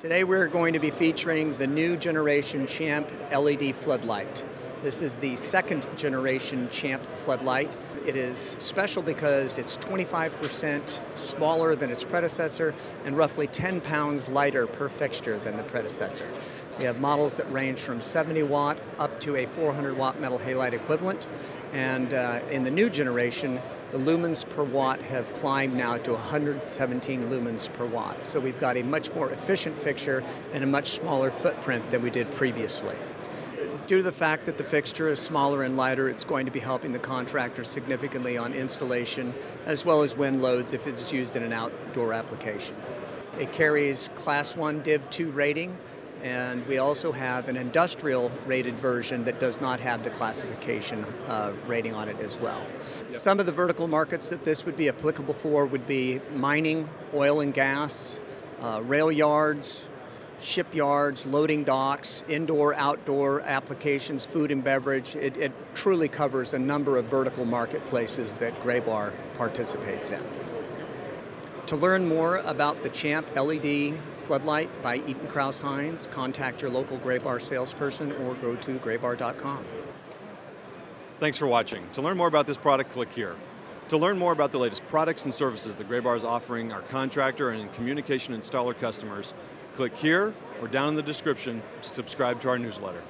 Today we're going to be featuring the new generation Champ LED floodlight. This is the second generation Champ floodlight. It is special because it's 25% smaller than its predecessor and roughly 10 pounds lighter per fixture than the predecessor. We have models that range from 70 watt up to a 400 watt metal halide equivalent. And uh, in the new generation, the lumens per watt have climbed now to 117 lumens per watt. So we've got a much more efficient fixture and a much smaller footprint than we did previously. Due to the fact that the fixture is smaller and lighter, it's going to be helping the contractor significantly on installation as well as wind loads if it's used in an outdoor application. It carries Class 1 Div 2 rating, and we also have an industrial rated version that does not have the classification uh, rating on it as well. Yep. Some of the vertical markets that this would be applicable for would be mining, oil and gas, uh, rail yards, shipyards, loading docks, indoor, outdoor applications, food and beverage. It, it truly covers a number of vertical marketplaces that Graybar participates in. To learn more about the Champ LED floodlight by Eaton Crouse Hinds, contact your local Graybar salesperson or go to graybar.com. Thanks for watching. To learn more about this product, click here. To learn more about the latest products and services that Graybar is offering our contractor and communication installer customers, click here or down in the description to subscribe to our newsletter.